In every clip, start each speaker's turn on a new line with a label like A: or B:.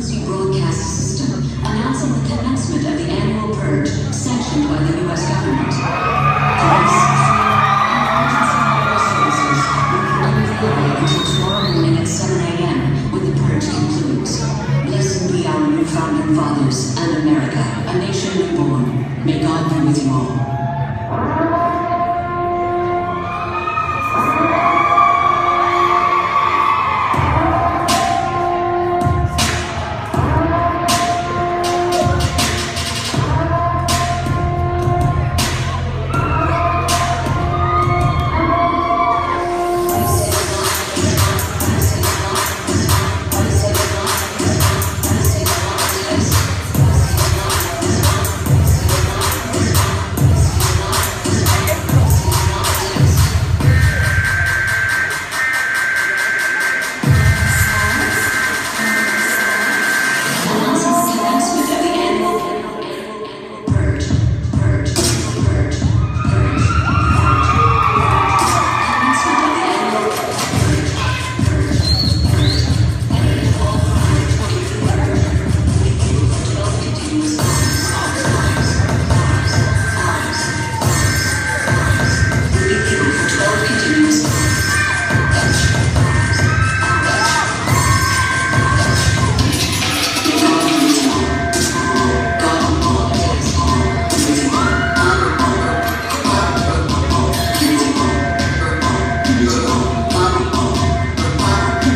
A: emergency broadcast system announcing the commencement of the annual purge sanctioned by the U.S. government. And services will until tomorrow morning at a.m. when the purge concludes. Blessed be our founding fathers and America, a nation reborn. May God be with you all.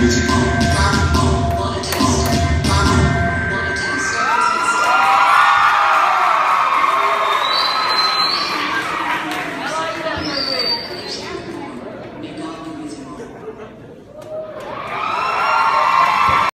A: music.